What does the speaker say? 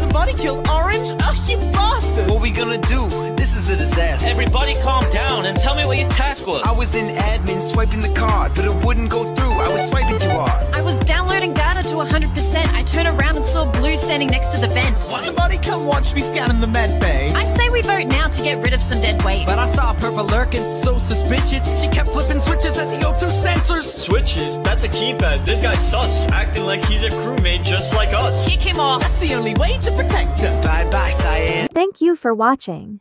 Somebody killed Orange? Oh, you bastards! What we gonna do? This is a disaster. Everybody calm down and tell me what your task was. I was in admin swiping the card, but it wouldn't go through. I was swiping too hard. I was downloading data to 100%. I turned around and saw Blue standing next to the vent. Somebody come watch me scanning the med bay. I say we vote now to get rid of some dead weight. But I saw Purple lurking, so suspicious. She kept flipping switches at the O2 sensors. Switches? That's a keypad. This guy's sus, acting like he's a crewmate just like us. Kick him off. That's the only way to protect us. Bye bye, Cyan. Thank you for watching.